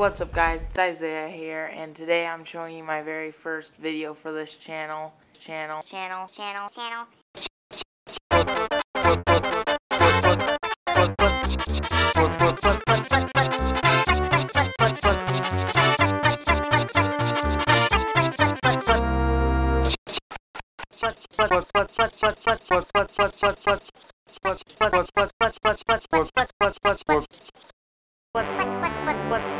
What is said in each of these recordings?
what's up guys, it's Isaiah here, and today I'm showing you my very first video for this channel. Channel. Channel. Channel. Channel. What, what, what, what?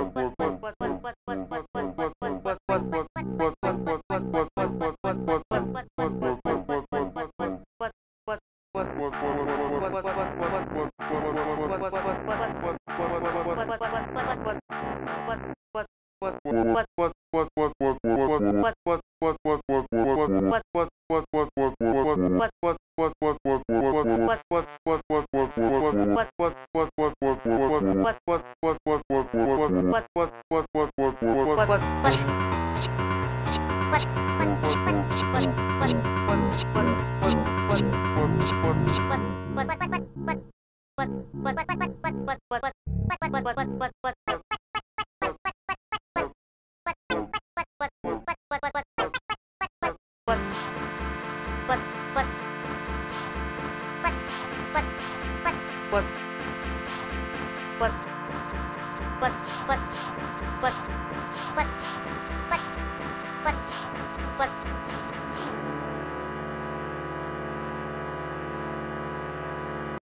what? what what, what, what.